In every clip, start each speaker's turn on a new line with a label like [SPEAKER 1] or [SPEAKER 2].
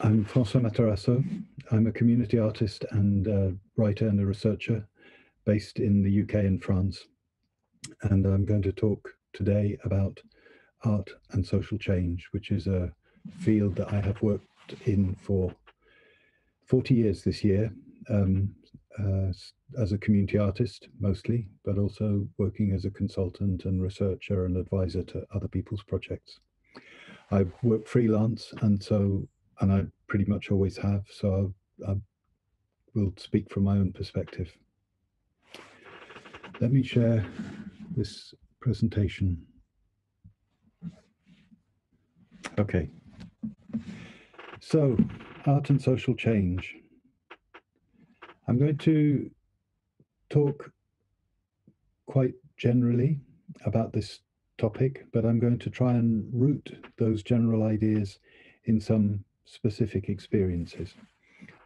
[SPEAKER 1] I'm François Matarasso. I'm a community artist and writer and a researcher based in the UK and France. And I'm going to talk today about art and social change, which is a field that I have worked in for 40 years this year um, uh, as a community artist mostly, but also working as a consultant and researcher and advisor to other people's projects. I work freelance, and so and I pretty much always have. So I, I will speak from my own perspective. Let me share this presentation. Okay. So, art and social change. I'm going to talk quite generally about this topic, but I'm going to try and root those general ideas in some specific experiences.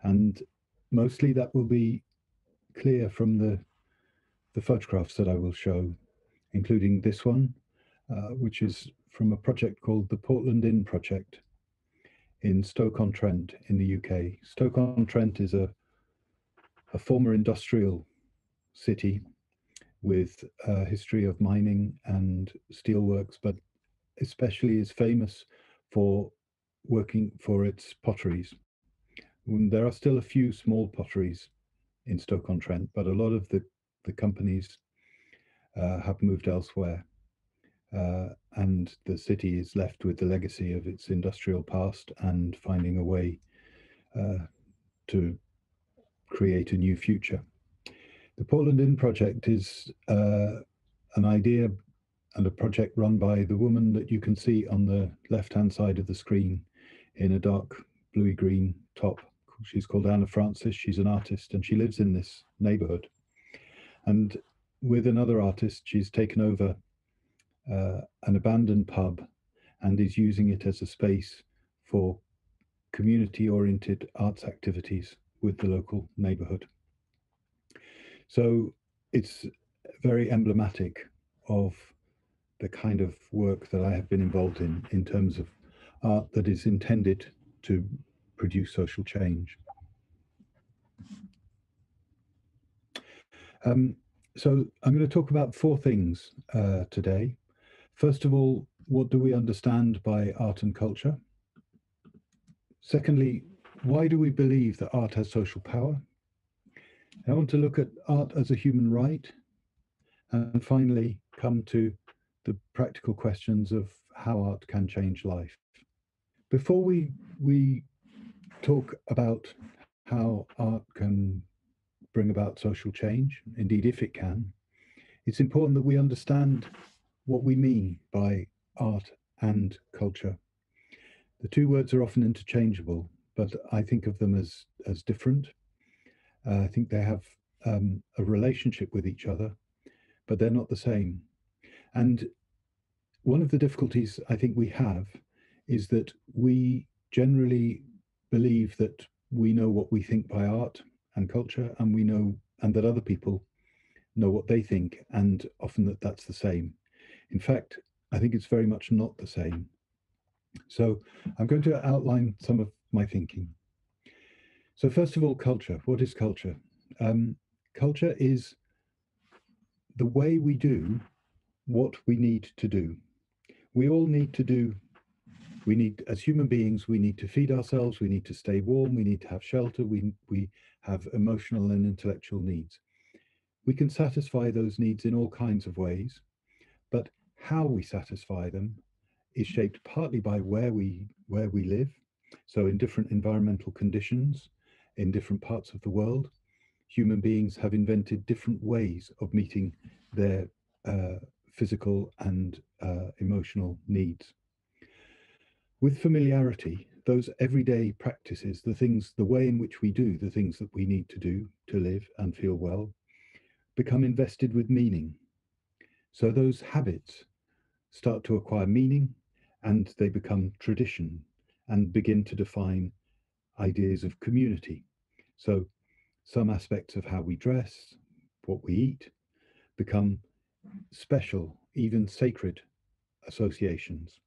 [SPEAKER 1] And mostly that will be clear from the, the photographs that I will show, including this one, uh, which is from a project called the Portland Inn Project in Stoke-on-Trent in the UK. Stoke-on-Trent is a, a former industrial city with a history of mining and steelworks, but especially is famous for working for its potteries. Mm, there are still a few small potteries in Stoke-on-Trent, but a lot of the, the companies uh, have moved elsewhere. Uh, and the city is left with the legacy of its industrial past and finding a way uh, to create a new future. The Portland Inn project is uh, an idea and a project run by the woman that you can see on the left hand side of the screen in a dark bluey green top. She's called Anna Francis. She's an artist and she lives in this neighborhood. And with another artist, she's taken over uh, an abandoned pub and is using it as a space for community oriented arts activities with the local neighborhood. So it's very emblematic of the kind of work that I have been involved in, in terms of art that is intended to produce social change. Um, so I'm going to talk about four things uh, today. First of all, what do we understand by art and culture? Secondly, why do we believe that art has social power? I want to look at art as a human right. And finally, come to the practical questions of how art can change life. Before we we talk about how art can bring about social change, indeed if it can, it's important that we understand what we mean by art and culture. The two words are often interchangeable, but I think of them as as different. Uh, I think they have um, a relationship with each other, but they're not the same. And one of the difficulties I think we have is that we generally believe that we know what we think by art and culture, and we know, and that other people know what they think, and often that that's the same. In fact, I think it's very much not the same. So I'm going to outline some of my thinking. So first of all, culture. What is culture? Um, culture is the way we do what we need to do. We all need to do we need, as human beings, we need to feed ourselves, we need to stay warm, we need to have shelter, we, we have emotional and intellectual needs. We can satisfy those needs in all kinds of ways, but how we satisfy them is shaped partly by where we where we live. So in different environmental conditions, in different parts of the world, human beings have invented different ways of meeting their uh, physical and uh, emotional needs with familiarity, those everyday practices, the things, the way in which we do the things that we need to do to live and feel well, become invested with meaning. So those habits start to acquire meaning and they become tradition and begin to define ideas of community. So some aspects of how we dress, what we eat, become special, even sacred associations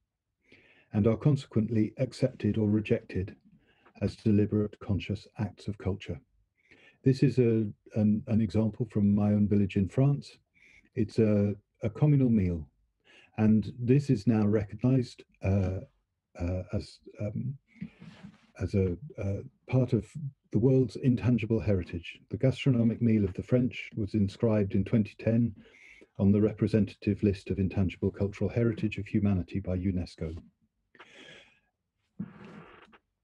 [SPEAKER 1] and are consequently accepted or rejected as deliberate, conscious acts of culture. This is a, an, an example from my own village in France. It's a, a communal meal, and this is now recognized uh, uh, as, um, as a uh, part of the world's intangible heritage. The gastronomic meal of the French was inscribed in 2010 on the representative list of intangible cultural heritage of humanity by UNESCO.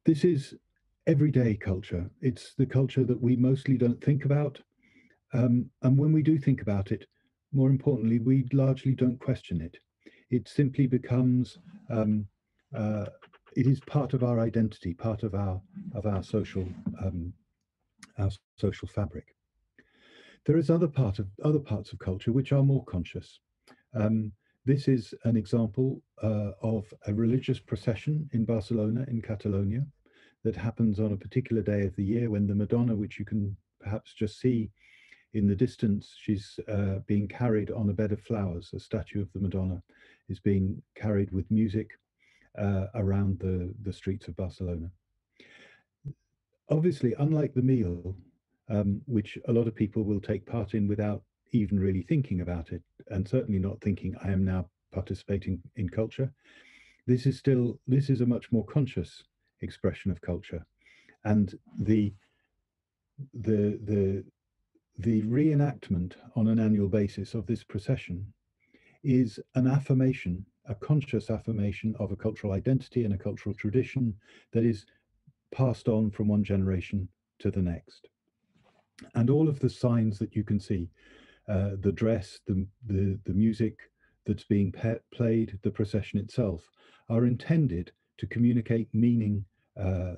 [SPEAKER 1] This is everyday culture. It's the culture that we mostly don't think about. Um, and when we do think about it, more importantly, we largely don't question it. It simply becomes, um, uh, it is part of our identity, part of our of our social um, our social fabric. There is other part of other parts of culture which are more conscious. Um, this is an example uh, of a religious procession in Barcelona, in Catalonia, that happens on a particular day of the year when the Madonna, which you can perhaps just see in the distance, she's uh, being carried on a bed of flowers. A statue of the Madonna is being carried with music uh, around the, the streets of Barcelona. Obviously, unlike the meal, um, which a lot of people will take part in without even really thinking about it, and certainly not thinking, I am now participating in culture. This is still, this is a much more conscious expression of culture. And the, the, the, the reenactment on an annual basis of this procession is an affirmation, a conscious affirmation of a cultural identity and a cultural tradition that is passed on from one generation to the next and all of the signs that you can see, uh, the dress, the, the, the music that's being played, the procession itself, are intended to communicate meaning uh,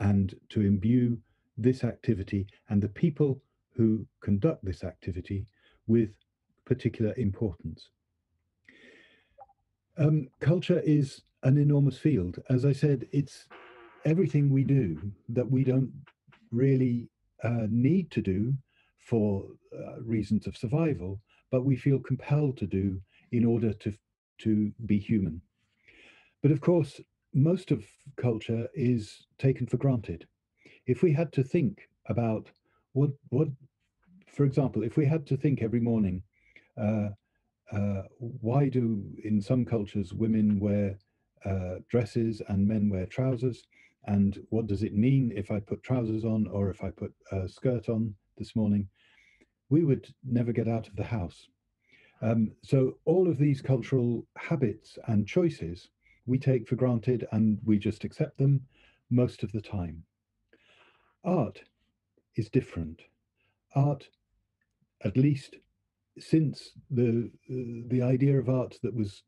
[SPEAKER 1] and to imbue this activity and the people who conduct this activity with particular importance. Um, culture is an enormous field. As I said, it's everything we do that we don't really uh, need to do for uh, reasons of survival, but we feel compelled to do in order to, to be human. But of course, most of culture is taken for granted. If we had to think about what, what for example, if we had to think every morning, uh, uh, why do in some cultures women wear uh, dresses and men wear trousers? and what does it mean if I put trousers on or if I put a skirt on this morning, we would never get out of the house. Um, so all of these cultural habits and choices we take for granted and we just accept them most of the time. Art is different. Art, at least since the uh, the idea of art that was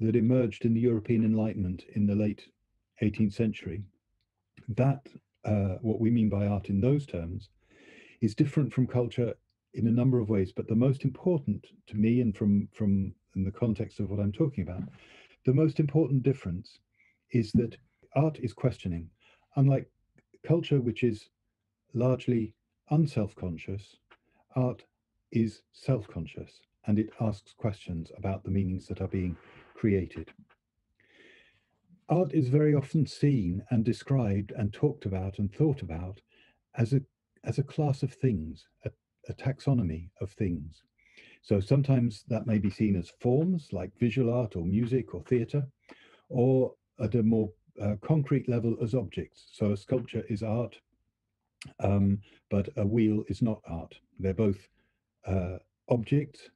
[SPEAKER 1] that emerged in the European Enlightenment in the late 18th century, that uh, what we mean by art in those terms is different from culture in a number of ways but the most important to me and from from in the context of what i'm talking about the most important difference is that art is questioning unlike culture which is largely unself-conscious art is self-conscious and it asks questions about the meanings that are being created art is very often seen and described and talked about and thought about as a as a class of things, a, a taxonomy of things. So sometimes that may be seen as forms like visual art or music or theatre, or at a more uh, concrete level as objects. So a sculpture is art, um, but a wheel is not art. They're both uh, objects.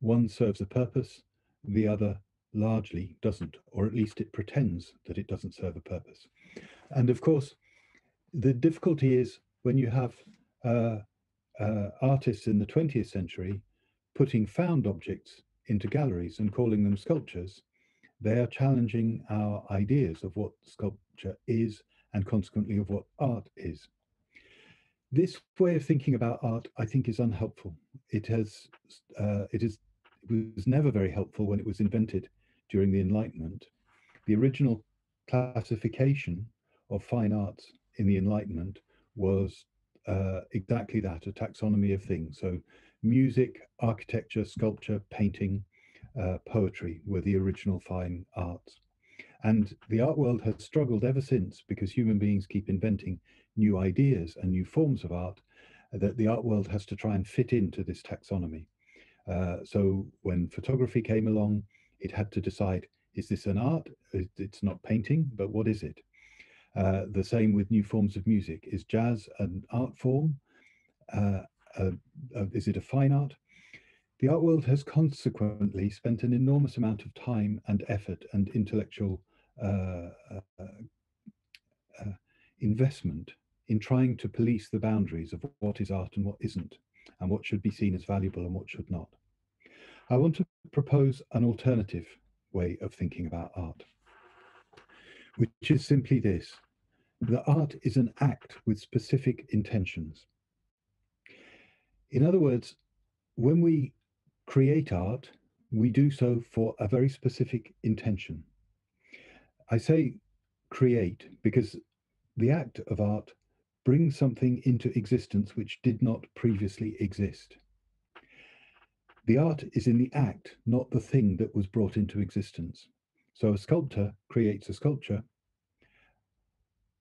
[SPEAKER 1] One serves a purpose, the other largely doesn't, or at least it pretends that it doesn't serve a purpose. And of course, the difficulty is when you have uh, uh, artists in the 20th century putting found objects into galleries and calling them sculptures, they are challenging our ideas of what sculpture is and consequently of what art is. This way of thinking about art, I think, is unhelpful. It has, uh, it is, it was never very helpful when it was invented during the Enlightenment, the original classification of fine arts in the Enlightenment was uh, exactly that, a taxonomy of things. So music, architecture, sculpture, painting, uh, poetry were the original fine arts. And the art world has struggled ever since because human beings keep inventing new ideas and new forms of art that the art world has to try and fit into this taxonomy. Uh, so when photography came along, it had to decide, is this an art? It's not painting, but what is it? Uh, the same with new forms of music. Is jazz an art form? Uh, uh, uh, is it a fine art? The art world has consequently spent an enormous amount of time and effort and intellectual uh, investment in trying to police the boundaries of what is art and what isn't, and what should be seen as valuable and what should not. I want to propose an alternative way of thinking about art, which is simply this. The art is an act with specific intentions. In other words, when we create art, we do so for a very specific intention. I say create because the act of art brings something into existence which did not previously exist. The art is in the act, not the thing that was brought into existence. So a sculptor creates a sculpture,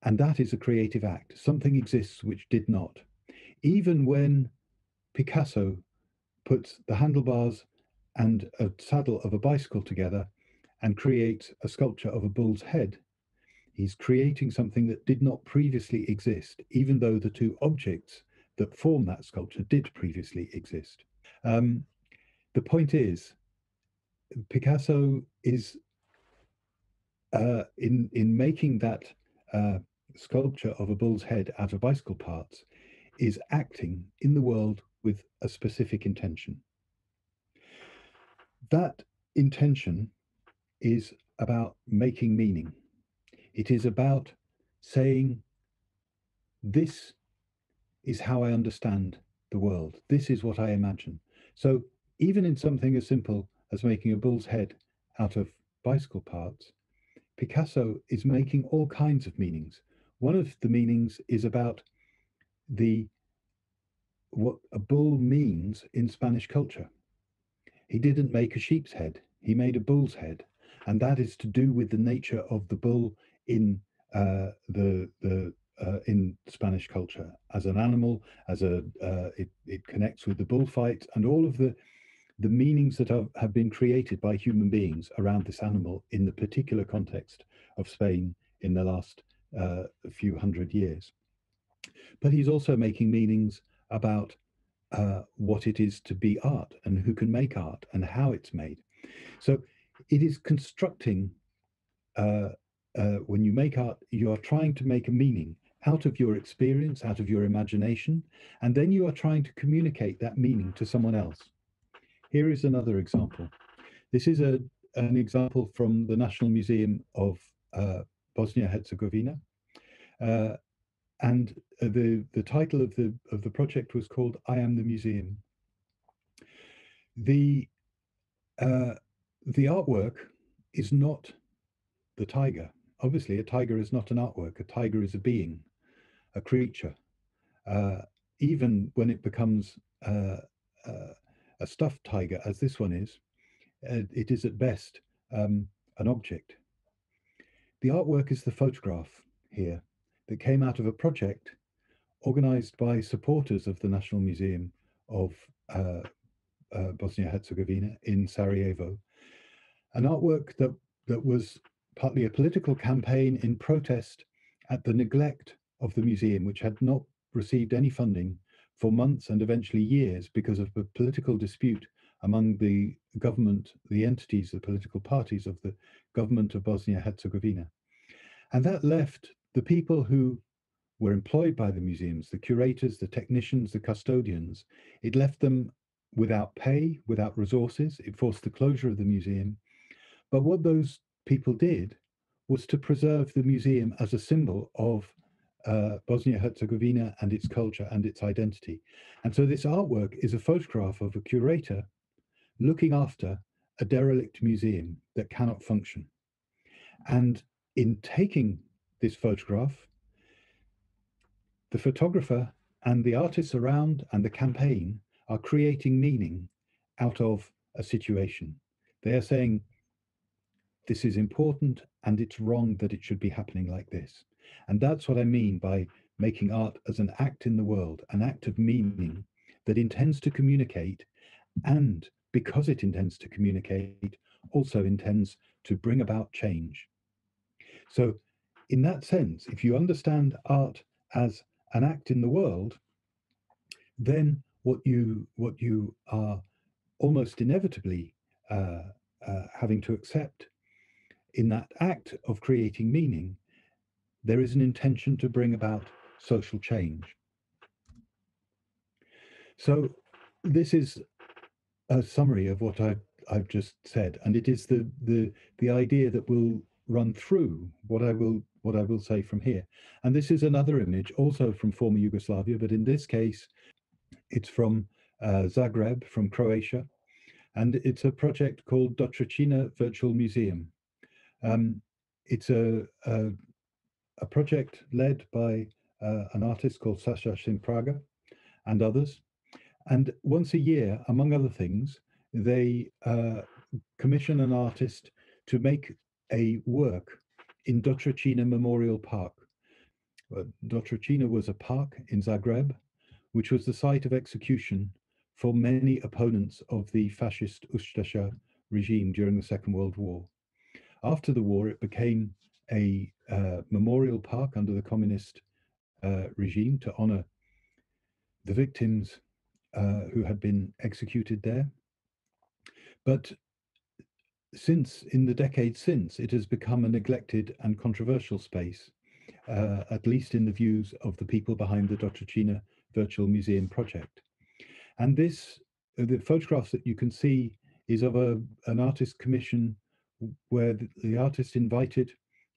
[SPEAKER 1] and that is a creative act. Something exists which did not. Even when Picasso puts the handlebars and a saddle of a bicycle together and creates a sculpture of a bull's head, he's creating something that did not previously exist, even though the two objects that form that sculpture did previously exist. Um, the point is, Picasso is uh, in in making that uh, sculpture of a bull's head out of bicycle parts, is acting in the world with a specific intention. That intention is about making meaning. It is about saying, This is how I understand the world. This is what I imagine. So, even in something as simple as making a bull's head out of bicycle parts, Picasso is making all kinds of meanings. One of the meanings is about the what a bull means in Spanish culture. He didn't make a sheep's head, he made a bull's head. And that is to do with the nature of the bull in uh, the, the uh, in Spanish culture as an animal, as a uh, it, it connects with the bullfight and all of the the meanings that have, been created by human beings around this animal in the particular context of Spain in the last uh, few hundred years. But he's also making meanings about uh, what it is to be art and who can make art and how it's made. So it is constructing, uh, uh, when you make art, you are trying to make a meaning out of your experience, out of your imagination, and then you are trying to communicate that meaning to someone else. Here is another example. This is a, an example from the National Museum of uh, Bosnia-Herzegovina. And uh, the the title of the of the project was called I am the museum. The uh, the artwork is not the tiger. Obviously, a tiger is not an artwork. A tiger is a being, a creature. Uh, even when it becomes uh, uh, a stuffed tiger, as this one is, it is at best um, an object. The artwork is the photograph here that came out of a project organized by supporters of the National Museum of uh, uh, Bosnia-Herzegovina in Sarajevo, an artwork that, that was partly a political campaign in protest at the neglect of the museum, which had not received any funding for months and eventually years because of a political dispute among the government, the entities, the political parties of the government of Bosnia-Herzegovina. And that left the people who were employed by the museums, the curators, the technicians, the custodians, it left them without pay, without resources. It forced the closure of the museum. But what those people did was to preserve the museum as a symbol of uh, Bosnia Herzegovina and its culture and its identity. And so this artwork is a photograph of a curator looking after a derelict museum that cannot function. And in taking this photograph, the photographer and the artists around and the campaign are creating meaning out of a situation. They are saying, this is important and it's wrong that it should be happening like this. And that's what I mean by making art as an act in the world, an act of meaning that intends to communicate and because it intends to communicate, also intends to bring about change. So, in that sense, if you understand art as an act in the world, then what you what you are almost inevitably uh, uh, having to accept in that act of creating meaning, there is an intention to bring about social change. So this is a summary of what I've, I've just said, and it is the, the, the idea that will run through what I will what I will say from here. And this is another image, also from former Yugoslavia, but in this case, it's from uh, Zagreb, from Croatia, and it's a project called Dotršćina Virtual Museum. Um, it's a, a, a project led by uh, an artist called Sasha Simpraga and others. And once a year, among other things, they uh, commission an artist to make a work in Dotršćina Memorial Park. Uh, Dotršćina was a park in Zagreb, which was the site of execution for many opponents of the fascist Ustasha regime during the Second World War. After the war, it became a uh, memorial park under the communist uh, regime to honor the victims uh, who had been executed there. But since, in the decades since, it has become a neglected and controversial space, uh, at least in the views of the people behind the Dotršćina Virtual Museum project. And this, uh, the photographs that you can see is of a, an artist commission where the, the artist invited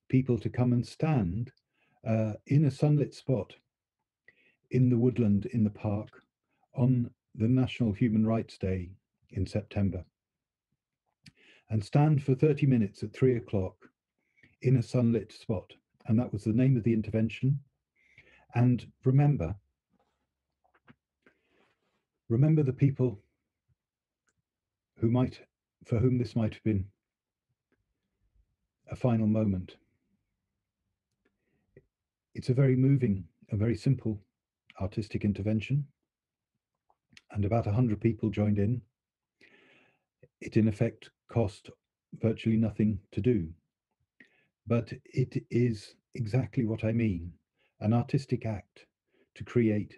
[SPEAKER 1] people to come and stand uh, in a sunlit spot in the woodland in the park on the National Human Rights Day in September and stand for 30 minutes at three o'clock in a sunlit spot. And that was the name of the intervention. And remember, remember the people who might, for whom this might have been a final moment. It's a very moving, a very simple artistic intervention. And about 100 people joined in. It, in effect, cost virtually nothing to do. But it is exactly what I mean an artistic act to create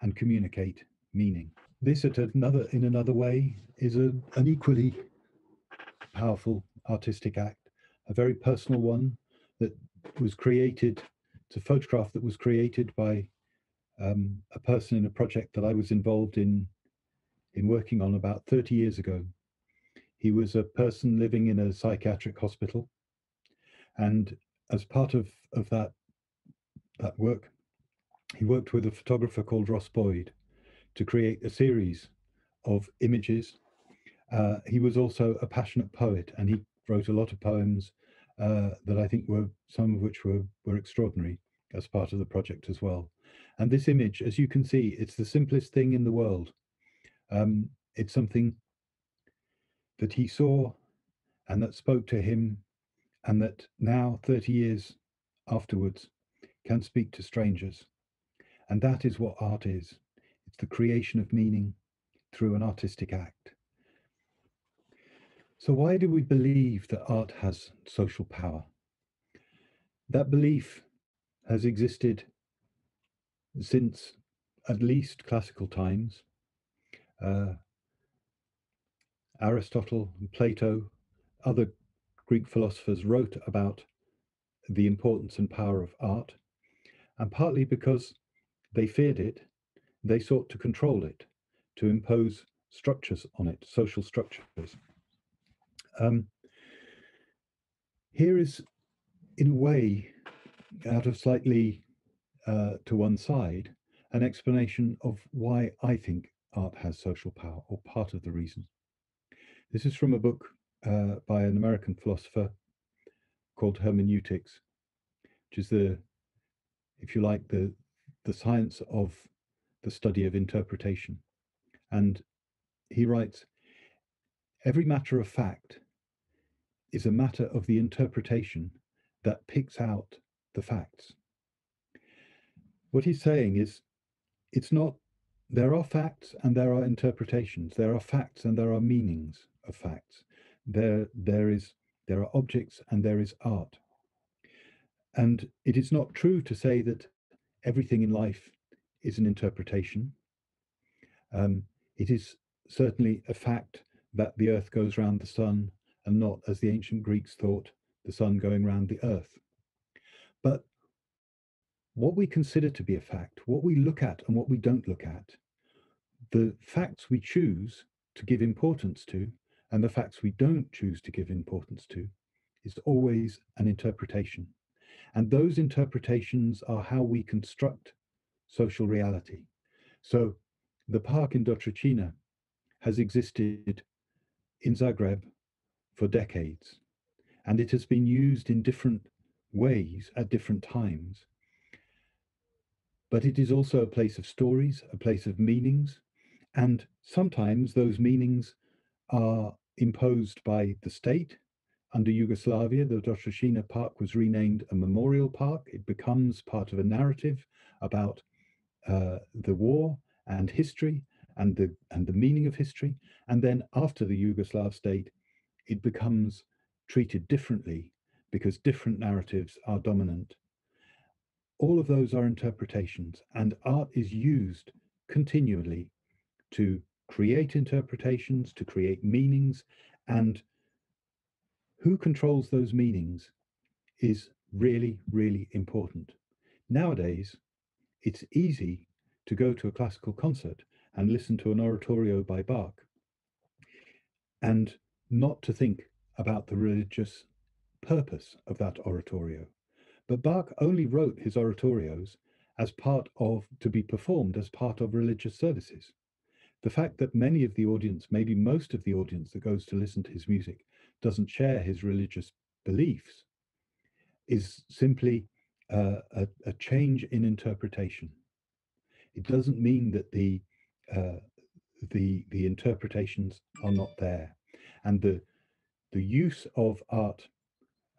[SPEAKER 1] and communicate meaning. This, at another, in another way, is a, an equally powerful artistic act, a very personal one that was created, it's a photograph that was created by um, a person in a project that I was involved in in working on about 30 years ago. He was a person living in a psychiatric hospital. And as part of, of that, that work, he worked with a photographer called Ross Boyd to create a series of images. Uh, he was also a passionate poet and he wrote a lot of poems uh, that I think were some of which were, were extraordinary as part of the project as well. And this image, as you can see, it's the simplest thing in the world. Um, it's something that he saw and that spoke to him, and that now, 30 years afterwards, can speak to strangers. And that is what art is it's the creation of meaning through an artistic act. So, why do we believe that art has social power? That belief has existed since at least classical times. Uh, Aristotle, Plato, other Greek philosophers wrote about the importance and power of art, and partly because they feared it, they sought to control it, to impose structures on it, social structures. Um, here is, in a way, out of slightly uh, to one side, an explanation of why I think art has social power, or part of the reason. This is from a book uh, by an American philosopher called hermeneutics, which is the, if you like, the the science of the study of interpretation. And he writes, every matter of fact is a matter of the interpretation that picks out the facts. What he's saying is it's not, there are facts and there are interpretations. There are facts and there are meanings of facts. There, there is, there are objects and there is art. And it is not true to say that everything in life is an interpretation. Um, it is certainly a fact that the earth goes round the sun and not, as the ancient Greeks thought, the sun going round the earth. But what we consider to be a fact, what we look at and what we don't look at, the facts we choose to give importance to, and the facts we don't choose to give importance to, is always an interpretation. And those interpretations are how we construct social reality. So the park in Dotršćina has existed in Zagreb for decades, and it has been used in different ways at different times. But it is also a place of stories, a place of meanings, and sometimes those meanings are imposed by the state. Under Yugoslavia, the Dotršćina Park was renamed a memorial park. It becomes part of a narrative about uh, the war and history and the and the meaning of history. And then after the Yugoslav state, it becomes treated differently because different narratives are dominant. All of those are interpretations, and art is used continually to create interpretations, to create meanings, and who controls those meanings is really, really important. Nowadays, it's easy to go to a classical concert and listen to an oratorio by Bach and not to think about the religious purpose of that oratorio. But Bach only wrote his oratorios as part of, to be performed as part of religious services. The fact that many of the audience, maybe most of the audience that goes to listen to his music, doesn't share his religious beliefs is simply uh, a, a, change in interpretation. It doesn't mean that the uh, the the interpretations are not there, and the the use of art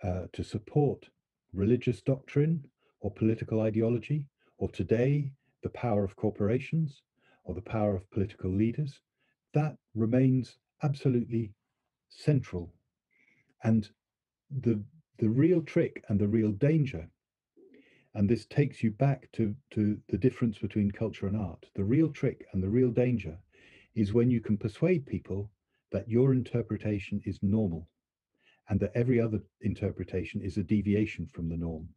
[SPEAKER 1] uh, to support religious doctrine or political ideology, or today the power of corporations or the power of political leaders, that remains absolutely central. And the the real trick and the real danger, and this takes you back to, to the difference between culture and art. The real trick and the real danger is when you can persuade people that your interpretation is normal and that every other interpretation is a deviation from the norm.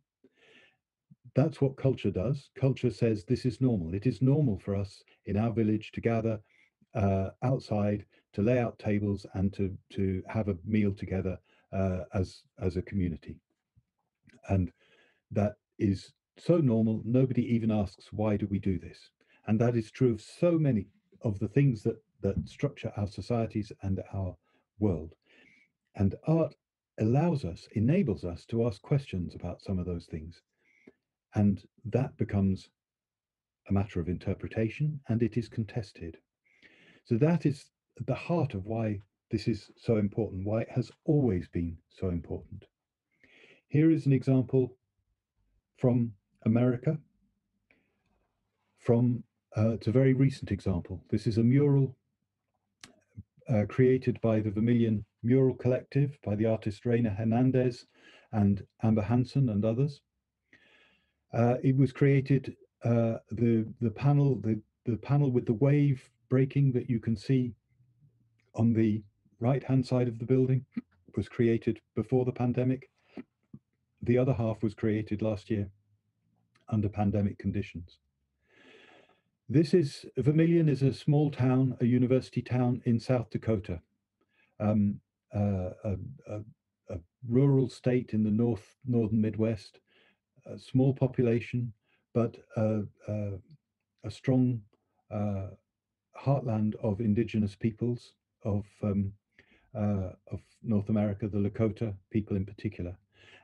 [SPEAKER 1] That's what culture does. Culture says this is normal. It is normal for us in our village to gather uh, outside, to lay out tables, and to to have a meal together uh, as as a community. And that is so normal. Nobody even asks why do we do this. And that is true of so many of the things that that structure our societies and our world. And art allows us, enables us to ask questions about some of those things. And that becomes a matter of interpretation and it is contested. So that is the heart of why this is so important, why it has always been so important. Here is an example from America, from uh, it's a very recent example. This is a mural uh, created by the Vermillion Mural Collective by the artist Reyna Hernandez and Amber Hanson and others. Uh, it was created, uh, the, the panel, the, the panel with the wave breaking that you can see on the right hand side of the building was created before the pandemic. The other half was created last year under pandemic conditions. This is Vermillion is a small town, a university town in South Dakota, um, uh, a, a, a, rural state in the north northern Midwest, a small population, but a, a strong uh, heartland of indigenous peoples of um, uh, of North America, the Lakota people in particular,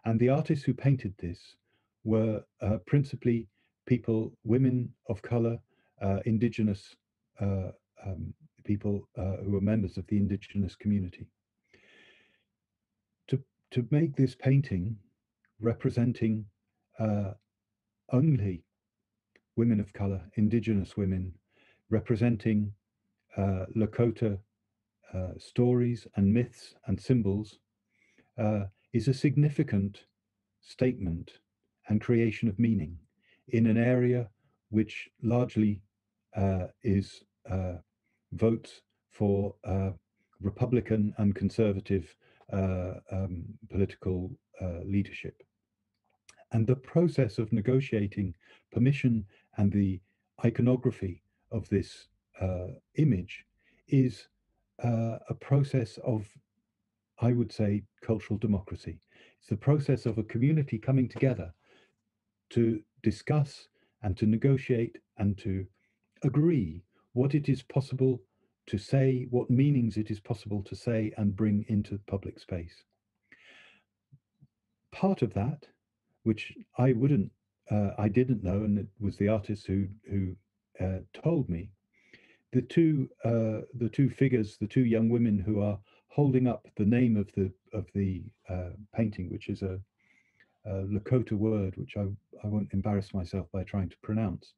[SPEAKER 1] and the artists who painted this were uh, principally people, women of color uh, indigenous uh, um, people uh, who were members of the indigenous community. To to make this painting representing uh, only women of color, indigenous women, representing uh, Lakota uh, stories and myths and symbols uh, is a significant statement and creation of meaning in an area which largely uh, is uh, votes for Republican and conservative uh, um, political uh, leadership. And the process of negotiating permission and the iconography of this uh, image is a process of, I would say, cultural democracy. It's the process of a community coming together to discuss and to negotiate and to agree what it is possible to say, what meanings it is possible to say and bring into public space. Part of that, which I wouldn't, uh, I didn't know, and it was the artist who who uh, told me, the two uh, the two figures, the two young women who are holding up the name of the of the uh, painting, which is a, a Lakota word, which I I won't embarrass myself by trying to pronounce.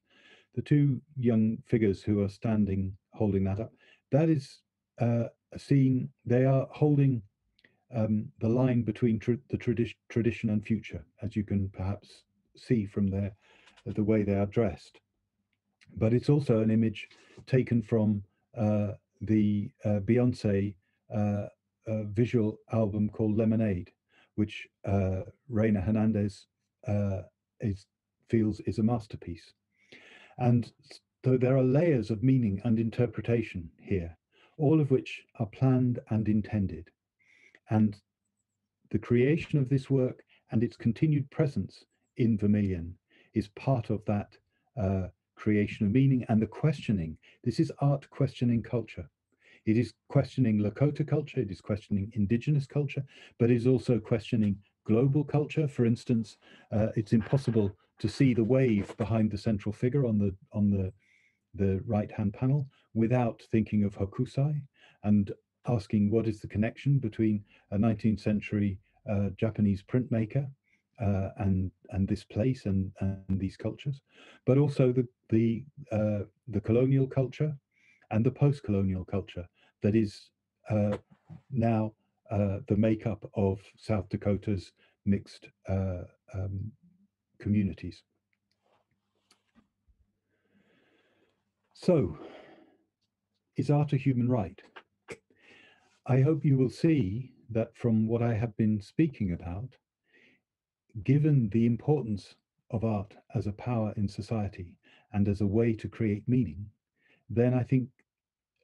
[SPEAKER 1] The two young figures who are standing holding that up that is uh, a scene, they are holding um, the line between tr the tradi tradition and future, as you can perhaps see from their, the way they are dressed. But it's also an image taken from uh, the uh, Beyonce uh, uh, visual album called Lemonade, which uh, Reyna Hernandez is, feels is a masterpiece. And so there are layers of meaning and interpretation here, all of which are planned and intended. And the creation of this work and its continued presence in Vermillion is part of that uh, creation of meaning and the questioning. This is art questioning culture. It is questioning Lakota culture, it is questioning indigenous culture, but it is also questioning global culture. For instance, uh, it's impossible to see the wave behind the central figure on the on the the right hand panel without thinking of Hokusai and asking what is the connection between a 19th century uh, Japanese printmaker uh, and and this place and, and these cultures, but also the the uh, the colonial culture and the post-colonial culture that is uh, now uh, the makeup of South Dakota's mixed uh, um, communities. So, is art a human right? I hope you will see that from what I have been speaking about, given the importance of art as a power in society and as a way to create meaning, then I think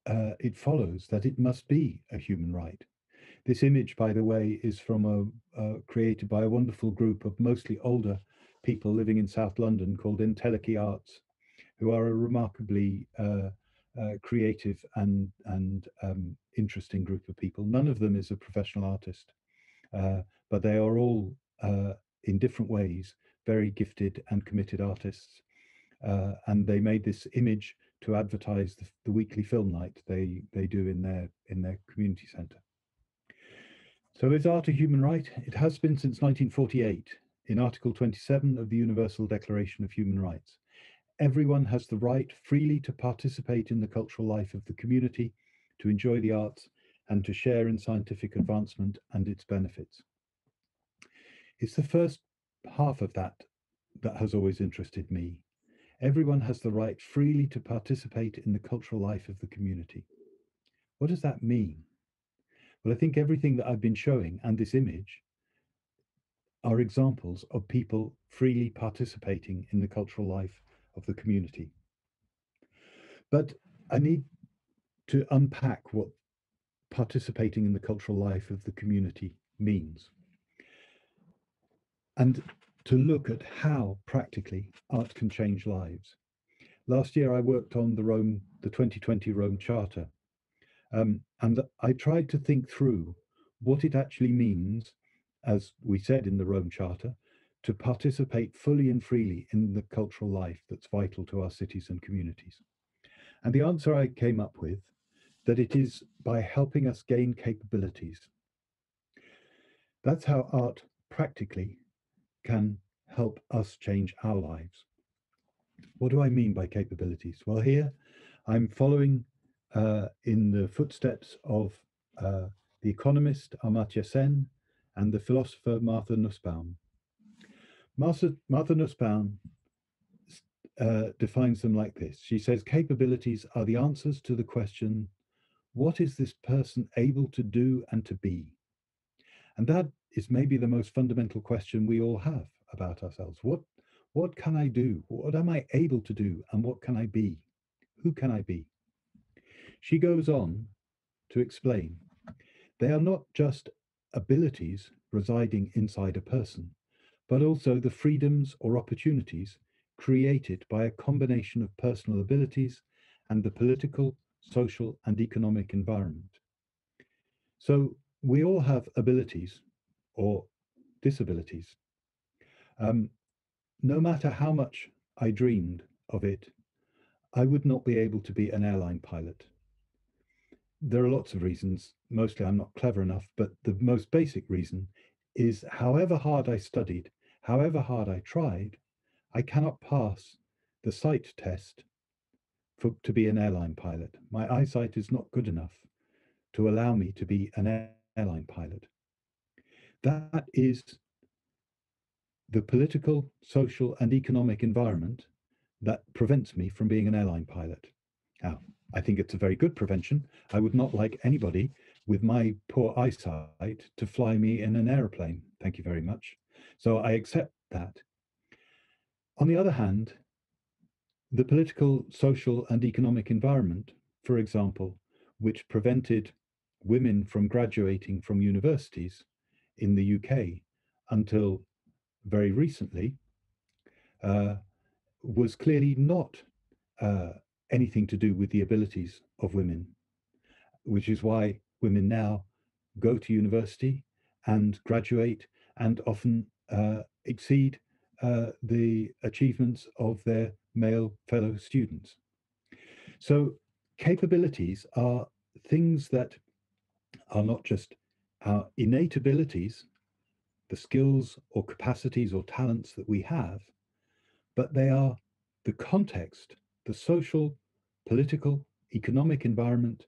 [SPEAKER 1] uh, it follows that it must be a human right. This image, by the way, is from a uh, created by a wonderful group of mostly older people living in South London called Entelechy Arts, who are a remarkably uh, uh, creative and and um, interesting group of people. None of them is a professional artist, uh, but they are all uh, in different ways very gifted and committed artists. Uh, and they made this image to advertise the, the, weekly film night they they do in their in their community centre. So is art a human right? It has been since 1948 in Article 27 of the Universal Declaration of Human Rights. Everyone has the right freely to participate in the cultural life of the community, to enjoy the arts, and to share in scientific advancement and its benefits. It's the first half of that that has always interested me. Everyone has the right freely to participate in the cultural life of the community. What does that mean? Well, I think everything that I've been showing and this image are examples of people freely participating in the cultural life of the community. But I need to unpack what participating in the cultural life of the community means and to look at how practically art can change lives. Last year I worked on the Rome, the 2020 Rome Charter, um, and I tried to think through what it actually means, as we said in the Rome Charter, to participate fully and freely in the cultural life that's vital to our cities and communities? And the answer I came up with that it is by helping us gain capabilities. That's how art practically can help us change our lives. What do I mean by capabilities? Well, here I'm following uh, in the footsteps of uh, the economist Amartya Sen and the philosopher Martha Nussbaum. Martha, Martha Nussbaum uh, defines them like this. She says capabilities are the answers to the question, what is this person able to do and to be? And that is maybe the most fundamental question we all have about ourselves. What, what can I do? What am I able to do? And what can I be? Who can I be? She goes on to explain they are not just abilities residing inside a person, but also the freedoms or opportunities created by a combination of personal abilities and the political, social, and economic environment. So we all have abilities or disabilities. Um, no matter how much I dreamed of it, I would not be able to be an airline pilot. There are lots of reasons. Mostly I'm not clever enough, but the most basic reason is however hard I studied, however hard I tried, I cannot pass the sight test for, to be an airline pilot. My eyesight is not good enough to allow me to be an airline pilot. That is the political, social, and economic environment that prevents me from being an airline pilot. Now, I think it's a very good prevention. I would not like anybody with my poor eyesight to fly me in an aeroplane. Thank you very much. So I accept that. On the other hand, the political, social, and economic environment, for example, which prevented women from graduating from universities in the UK until very recently, uh, was clearly not uh, anything to do with the abilities of women, which is why women now go to university and graduate and often exceed uh, the achievements of their male fellow students. So capabilities are things that are not just our innate abilities, the skills or capacities or talents that we have, but they are the context, the social, political, economic environment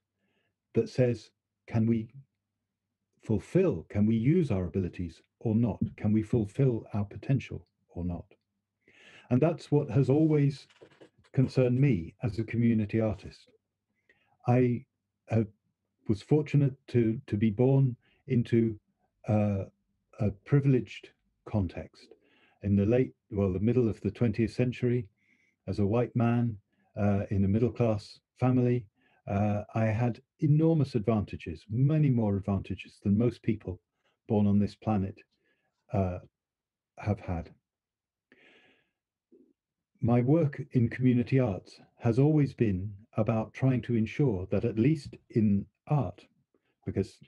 [SPEAKER 1] that says, can we fulfill, can we use our abilities or not? Can we fulfill our potential? or not. And that's what has always concerned me as a community artist. I uh, was fortunate to, to be born into uh, a privileged context in the late, well, the middle of the 20th century, as a white man uh, in a middle class family. Uh, I had enormous advantages, many more advantages than most people born on this planet uh, have had my work in community arts has always been about trying to ensure that at least in art, because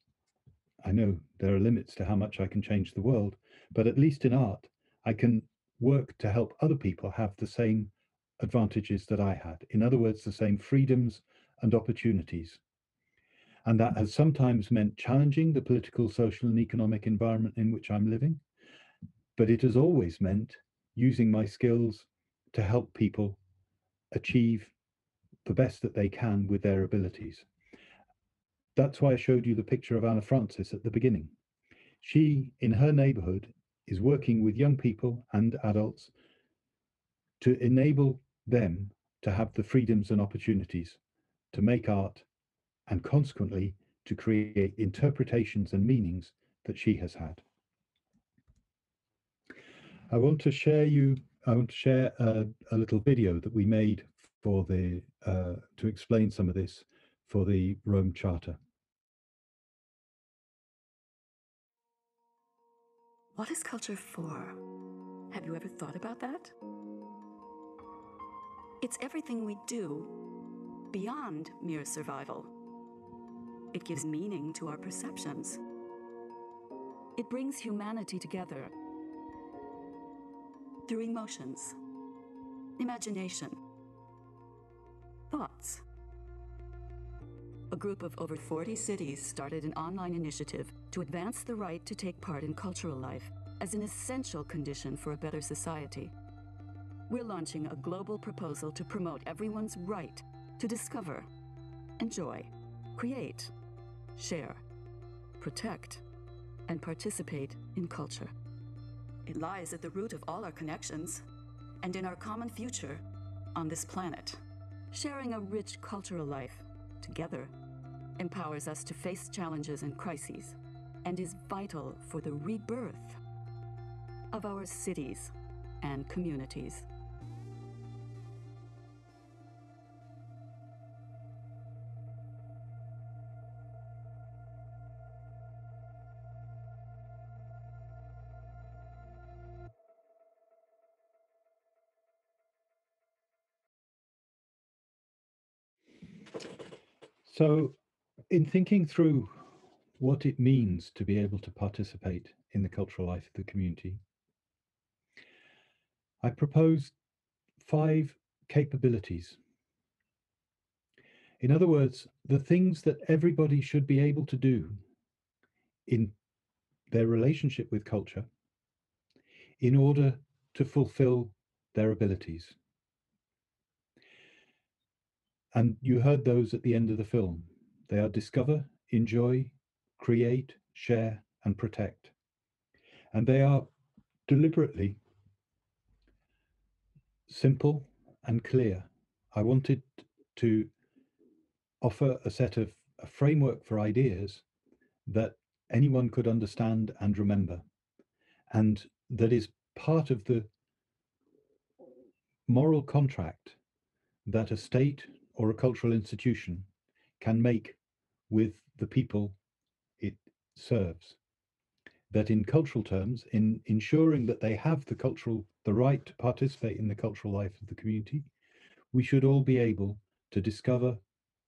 [SPEAKER 1] I know there are limits to how much I can change the world, but at least in art, I can work to help other people have the same advantages that I had. In other words, the same freedoms and opportunities. And that has sometimes meant challenging the political, social, and economic environment in which I'm living. But it has always meant using my skills to help people achieve the best that they can with their abilities. That's why I showed you the picture of Anna Francis at the beginning. She, in her neighborhood, is working with young people and adults to enable them to have the freedoms and opportunities to make art and consequently to create interpretations and meanings that she has had. I want to share you I want to share a, a little video that we made for the uh, to explain some of this for the Rome Charter.
[SPEAKER 2] What is culture for? Have you ever thought about that? It's everything we do beyond mere survival. It gives meaning to our perceptions. It brings humanity together through emotions, imagination, thoughts. a group of over 40 cities started an online initiative to advance the right to take part in cultural life as an essential condition for a better society. We're launching a global proposal to promote everyone's right to discover, enjoy, create, share, protect, and participate in culture. It lies at the root of all our connections and in our common future on this planet. Sharing a rich cultural life together empowers us to face challenges and crises and is vital for the rebirth of our cities and communities.
[SPEAKER 1] So, in thinking through what it means to be able to participate in the cultural life of the community, I propose five capabilities. In other words, the things that everybody should be able to do in their relationship with culture in order to fulfill their abilities. And you heard those at the end of the film. They are discover, enjoy, create, share, and protect. And they are deliberately simple and clear. I wanted to offer a set of a framework for ideas that anyone could understand and remember, and that is part of the moral contract that a state or a cultural institution can make with the people it serves. That in cultural terms, in ensuring that they have the cultural, the right to participate in the cultural life of the community, we should all be able to discover,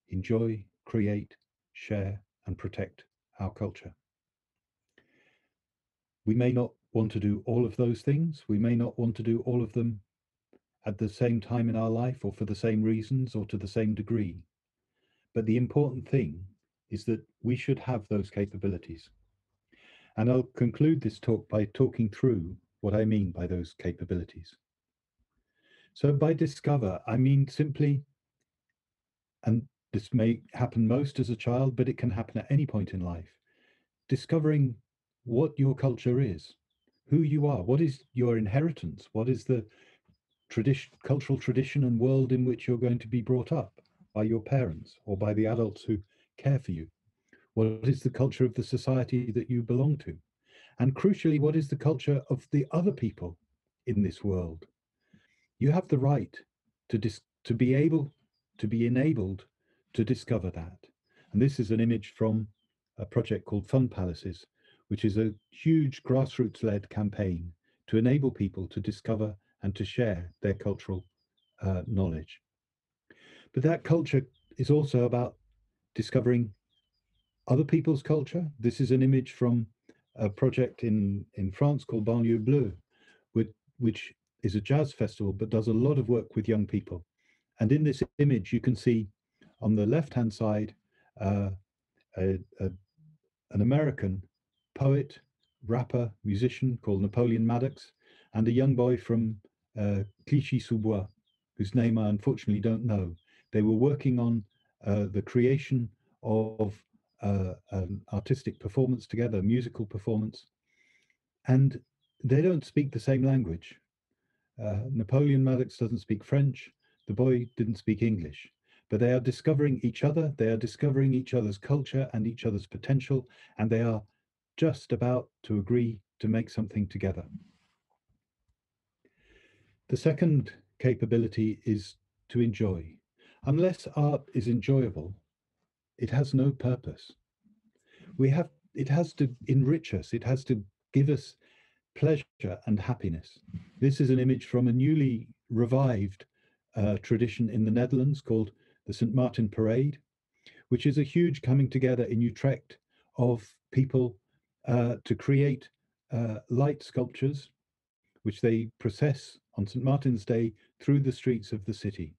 [SPEAKER 1] enjoy, create, share, and protect our culture. We may not want to do all of those things. We may not want to do all of them at the same time in our life or for the same reasons or to the same degree. But the important thing is that we should have those capabilities. And I'll conclude this talk by talking through what I mean by those capabilities. So by discover, I mean simply, and this may happen most as a child, but it can happen at any point in life, discovering what your culture is, who you are, what is your inheritance, what is the tradition, cultural tradition and world in which you're going to be brought up by your parents or by the adults who care for you? What is the culture of the society that you belong to? And crucially, what is the culture of the other people in this world? You have the right to, dis- to be able to be enabled to discover that. And this is an image from a project called Fun Palaces, which is a huge grassroots led campaign to enable people to discover and to share their cultural uh, knowledge. But that culture is also about discovering other people's culture. This is an image from a project in, in France called Banlieue Bleue, which, which is a jazz festival, but does a lot of work with young people. And in this image, you can see on the left-hand side, uh, a, a, an American poet, rapper, musician called Napoleon Maddox, and a young boy from uh, Clichy-sous-Bois, whose name I unfortunately don't know. They were working on uh, the creation of uh, an artistic performance together, a musical performance, and they don't speak the same language. Uh, Napoleon Maddox doesn't speak French. The boy didn't speak English, but they are discovering each other. They are discovering each other's culture and each other's potential, and they are just about to agree to make something together. The second capability is to enjoy. Unless art is enjoyable, it has no purpose. We have it has to enrich us, it has to give us pleasure and happiness. This is an image from a newly revived uh, tradition in the Netherlands called the St. Martin Parade, which is a huge coming together in Utrecht of people uh, to create uh, light sculptures, which they process on St. Martin's Day through the streets of the city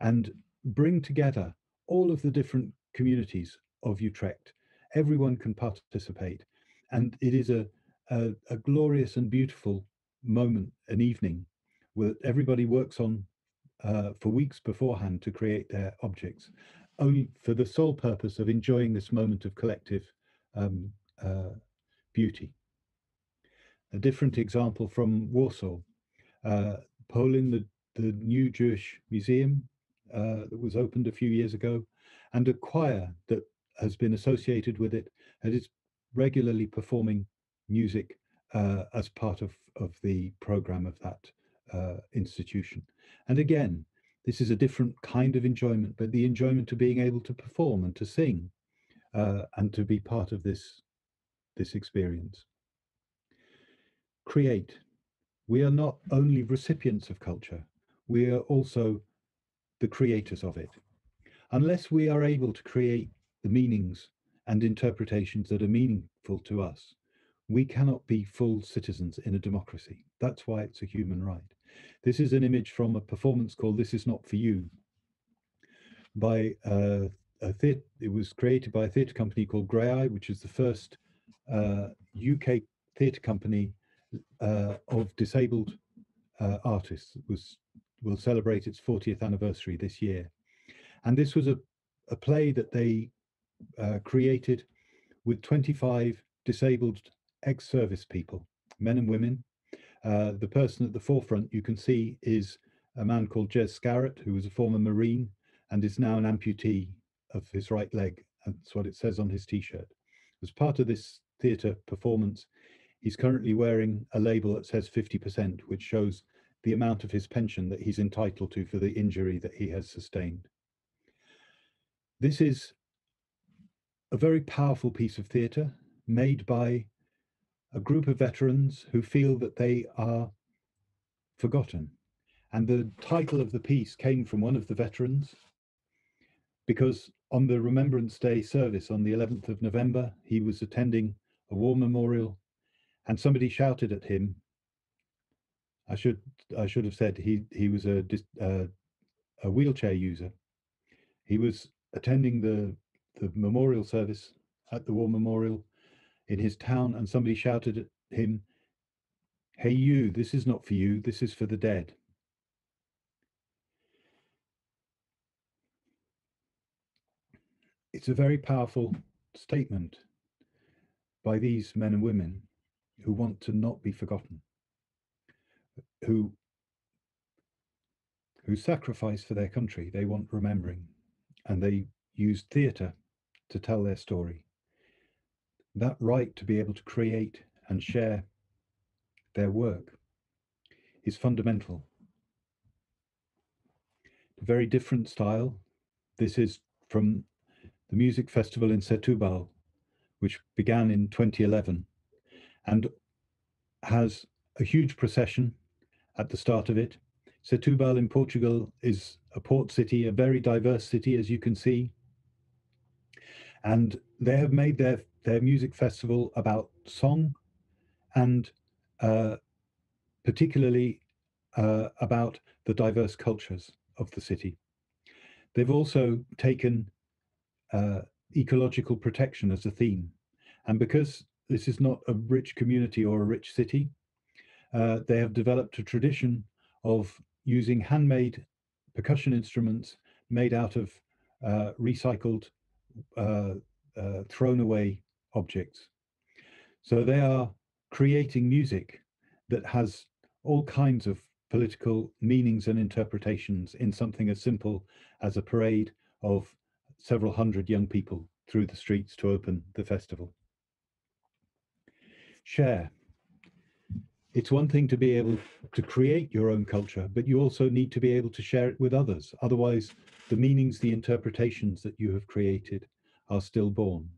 [SPEAKER 1] and bring together all of the different communities of Utrecht. Everyone can participate. And it is a, a, a glorious and beautiful moment, an evening, where everybody works on uh, for weeks beforehand to create their objects, only for the sole purpose of enjoying this moment of collective um, uh, beauty. A different example from Warsaw, uh, Polin, the, the new Jewish museum uh, that was opened a few years ago, and a choir that has been associated with it and is regularly performing music uh, as part of, of the program of that uh, institution. And again, this is a different kind of enjoyment, but the enjoyment of being able to perform and to sing uh, and to be part of this, this experience. Create. We are not only recipients of culture, we are also the creators of it. Unless we are able to create the meanings and interpretations that are meaningful to us, we cannot be full citizens in a democracy. That's why it's a human right. This is an image from a performance called This Is Not For You by uh, a theatre, it was created by a theatre company called Graeae, which is the first uh, UK theatre company uh, of disabled uh, artists. Was will celebrate its 40th anniversary this year. And this was a, a play that they uh, created with 25 disabled ex-service people, men and women. Uh, the person at the forefront you can see is a man called Jez Scarratt, who was a former Marine and is now an amputee of his right leg. That's what it says on his t-shirt. As part of this theatre performance, he's currently wearing a label that says 50%, which shows the amount of his pension that he's entitled to for the injury that he has sustained. This is a very powerful piece of theatre made by a group of veterans who feel that they are forgotten. And the title of the piece came from one of the veterans because on the Remembrance Day service on the 11th of November, he was attending a war memorial and somebody shouted at him. I should I should have said he he was a uh, a wheelchair user. He was attending the the memorial service at the war memorial in his town and somebody shouted at him, Hey, you, this is not for you, this is for the dead. It's a very powerful statement by these men and women who want to not be forgotten, who who sacrifice for their country. They want remembering, and they use theatre to tell their story. That right to be able to create and share their work is fundamental. A very different style. This is from the music festival in Setúbal, which began in 2011 and has a huge procession at the start of it. Setúbal in Portugal is a port city, a very diverse city, as you can see and they have made their their music festival about song and uh, particularly uh, about the diverse cultures of the city. They've also taken uh, ecological protection as a theme. And because this is not a rich community or a rich city, uh, they have developed a tradition of using handmade percussion instruments made out of uh, recycled uh, uh, thrown away objects. So they are creating music that has all kinds of political meanings and interpretations in something as simple as a parade of several hundred young people through the streets to open the festival. Share. It's one thing to be able to create your own culture, but you also need to be able to share it with others. Otherwise, the meanings, the interpretations that you have created are stillborn.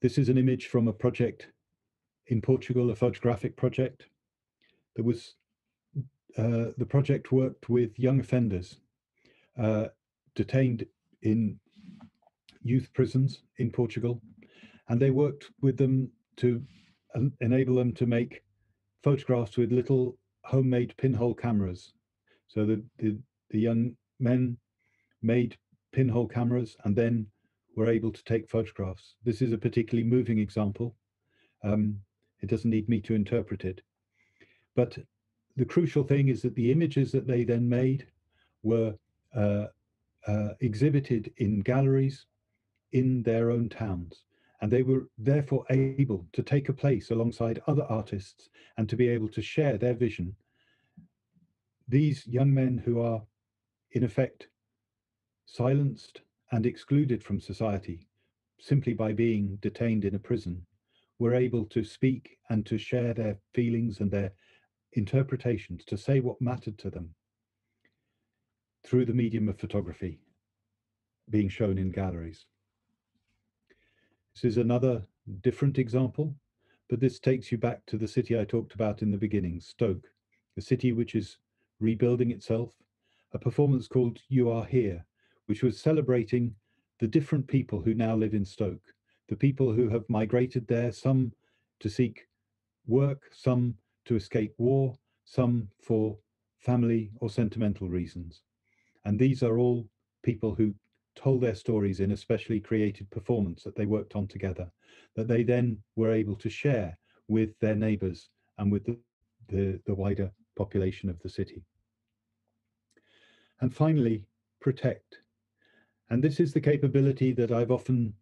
[SPEAKER 1] This is an image from a project in Portugal, a photographic project. There was, uh, the project worked with young offenders uh, detained in youth prisons in Portugal, and they worked with them to enable them to make photographs with little homemade pinhole cameras so that the, the young men made pinhole cameras and then were able to take photographs. This is a particularly moving example. Um, it doesn't need me to interpret it. But the crucial thing is that the images that they then made were uh, uh, exhibited in galleries in their own towns. And they were therefore able to take a place alongside other artists and to be able to share their vision. These young men who are, in effect, silenced and excluded from society simply by being detained in a prison were able to speak and to share their feelings and their interpretations, to say what mattered to them through the medium of photography being shown in galleries. This is another different example, but this takes you back to the city I talked about in the beginning, Stoke, a city which is rebuilding itself, a performance called You Are Here, which was celebrating the different people who now live in Stoke, the people who have migrated there, some to seek work, some to escape war, some for family or sentimental reasons. And these are all people who told their stories in a specially created performance that they worked on together, that they then were able to share with their neighbors and with the, the, the wider population of the city. And finally, protect. And this is the capability that I've often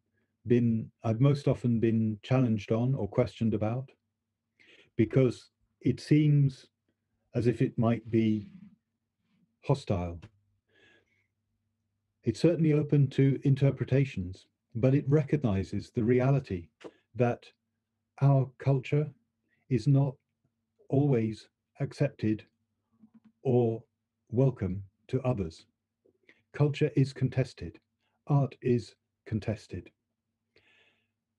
[SPEAKER 1] been, I've most often been challenged on or questioned about, because it seems as if it might be hostile. It's certainly open to interpretations, but it recognizes the reality that our culture is not always accepted or welcome to others. Culture is contested, art is contested.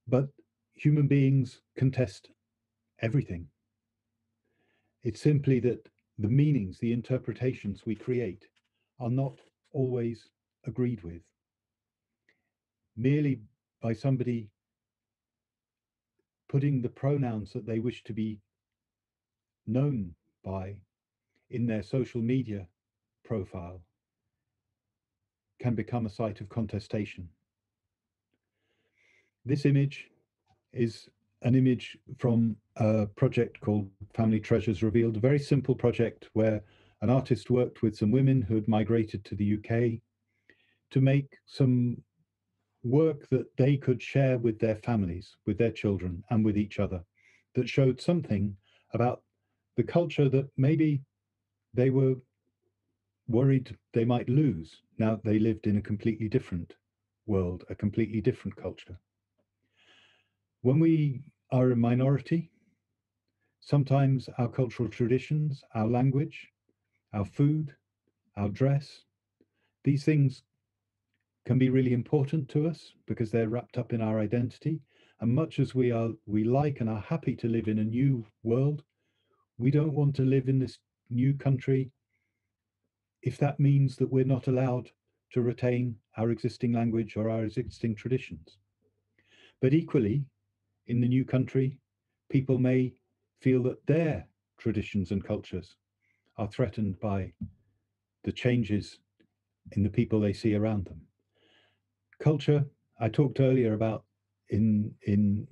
[SPEAKER 1] But human beings contest everything. It's simply that the meanings, the interpretations we create are not always agreed with. Merely by somebody putting the pronouns that they wish to be known by in their social media profile can become a site of contestation. This image is an image from a project called Family Treasures Revealed, a very simple project where an artist worked with some women who had migrated to the UK to make some work that they could share with their families, with their children, and with each other that showed something about the culture that maybe they were worried they might lose now they lived in a completely different world, a completely different culture. When we are a minority, sometimes our cultural traditions, our language, our food, our dress, these things can be really important to us because they're wrapped up in our identity. And much as we are, we like and are happy to live in a new world, we don't want to live in this new country if that means that we're not allowed to retain our existing language or our existing traditions. But equally, in the new country, people may feel that their traditions and cultures are threatened by the changes in the people they see around them. Culture, I talked earlier about in, in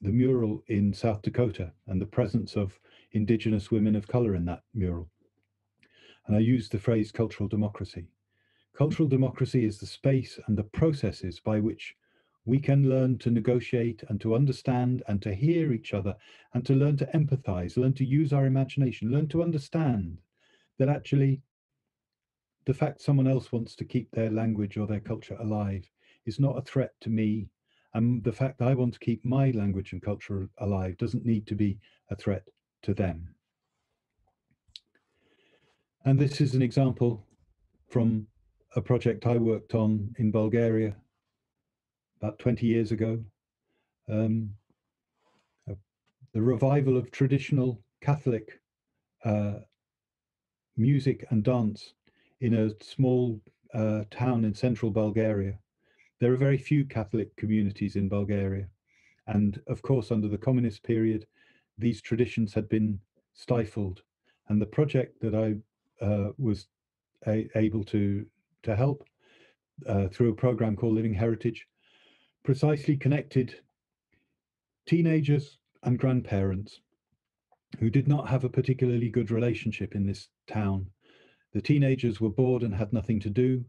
[SPEAKER 1] the mural in South Dakota and the presence of indigenous women of color in that mural. And I used the phrase cultural democracy. Cultural democracy is the space and the processes by which we can learn to negotiate and to understand and to hear each other and to learn to empathize, learn to use our imagination, learn to understand that actually the fact someone else wants to keep their language or their culture alive is not a threat to me. And the fact I want to keep my language and culture alive doesn't need to be a threat to them. And this is an example from a project I worked on in Bulgaria about 20 years ago. Um, uh, the revival of traditional Catholic uh, music and dance in a small uh, town in central Bulgaria. There are very few Catholic communities in Bulgaria. And of course, under the communist period, these traditions had been stifled. And the project that I uh, was a, able to to help uh, through a program called Living Heritage, precisely connected teenagers and grandparents who did not have a particularly good relationship in this town. The teenagers were bored and had nothing to do.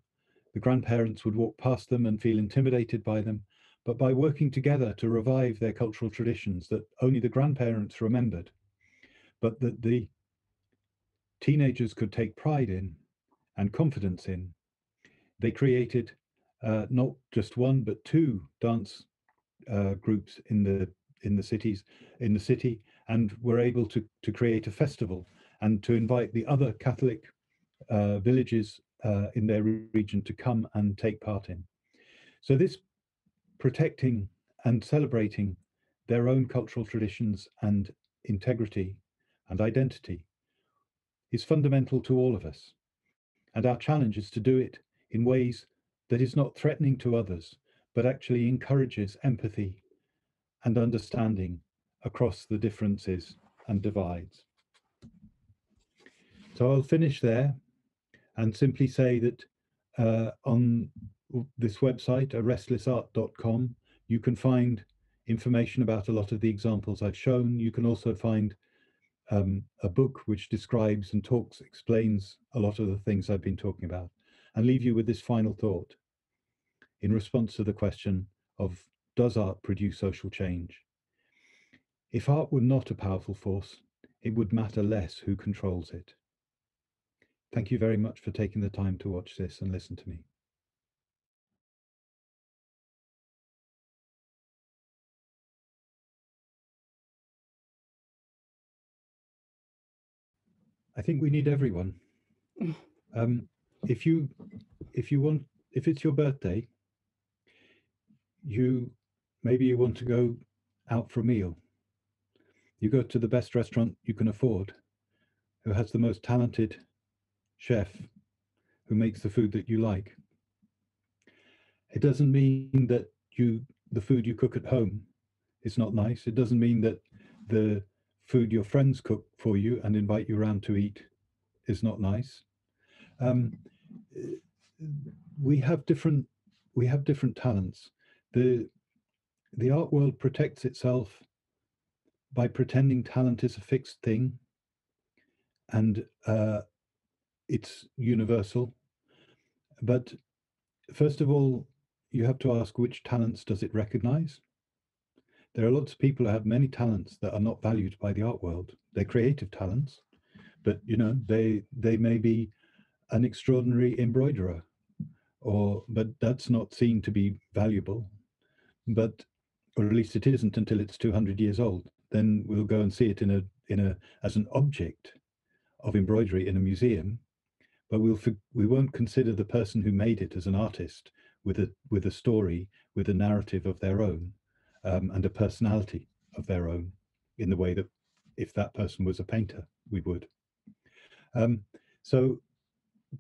[SPEAKER 1] The grandparents would walk past them and feel intimidated by them. But by working together to revive their cultural traditions that only the grandparents remembered, but that the teenagers could take pride in and confidence in, they created uh, not just one but two dance uh, groups in the in the cities in the city and were able to to create a festival and to invite the other Catholic uh, villages uh, in their region to come and take part in. So this protecting and celebrating their own cultural traditions and integrity and identity is fundamental to all of us. And our challenge is to do it in ways that is not threatening to others, but actually encourages empathy and understanding across the differences and divides. So I'll finish there and simply say that uh, on this website, arestlessart.com, you can find information about a lot of the examples I've shown. You can also find um, a book which describes and talks, explains a lot of the things I've been talking about, and leave you with this final thought in response to the question of does art produce social change? If art were not a powerful force, it would matter less who controls it. Thank you very much for taking the time to watch this and listen to me. I think we need everyone. Um, if you if you want if it's your birthday, you maybe you want to go out for a meal. You go to the best restaurant you can afford, who has the most talented chef, who makes the food that you like. It doesn't mean that you the food you cook at home is not nice. It doesn't mean that the food your friends cook for you and invite you around to eat is not nice. Um, we have different we have different talents. The the art world protects itself by pretending talent is a fixed thing and uh, it's universal. But first of all, you have to ask which talents does it recognize? There are lots of people who have many talents that are not valued by the art world. They're creative talents, but you know, they they may be an extraordinary embroiderer, or but that's not seen to be valuable. But or at least it isn't until it's 200 years old. Then we'll go and see it in a in a as an object of embroidery in a museum, but we'll we won't consider the person who made it as an artist with a with a story, with a narrative of their own um, and a personality of their own in the way that if that person was a painter, we would. Um, so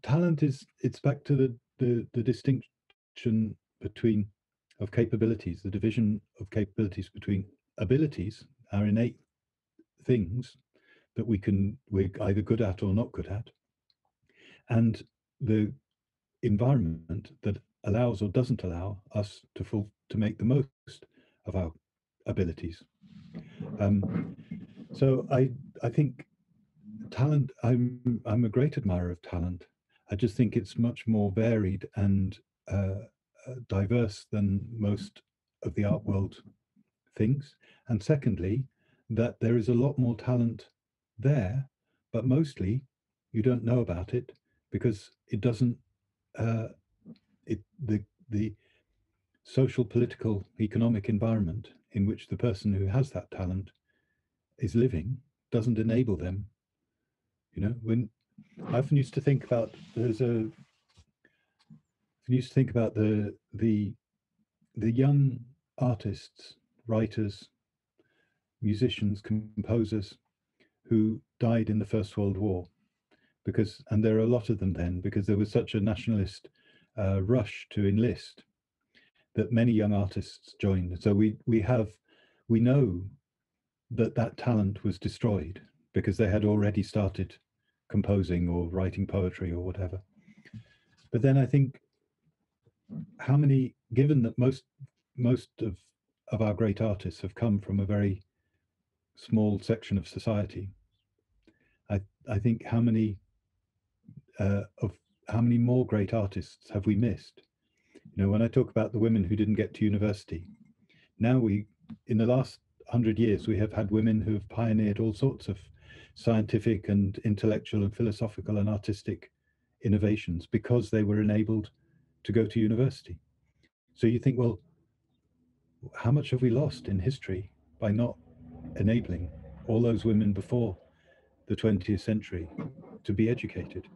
[SPEAKER 1] talent is, it's back to the, the, the distinction between of capabilities, the division of capabilities between abilities, our innate things that we can, we're either good at or not good at, and the environment that allows or doesn't allow us to full, to make the most of our abilities. Um, so I I think talent. I'm I'm a great admirer of talent. I just think it's much more varied and uh, uh, diverse than most of the art world things. And secondly, that there is a lot more talent there, but mostly you don't know about it because it doesn't. Uh, it the the social, political, economic environment in which the person who has that talent is living doesn't enable them. You know, when I often used to think about there's a I used to think about the the the young artists, writers, musicians, composers who died in the First World War, because and there are a lot of them then because there was such a nationalist uh, rush to enlist that many young artists joined. So we we have we know that that talent was destroyed because they had already started composing or writing poetry or whatever. But then I think how many, given that most most of of our great artists have come from a very small section of society, I I think how many uh, of how many more great artists have we missed? You know, when I talk about the women who didn't get to university, now we, in the last hundred years, we have had women who have pioneered all sorts of scientific and intellectual and philosophical and artistic innovations because they were enabled to go to university. So you think, well, how much have we lost in history by not enabling all those women before the 20th century to be educated?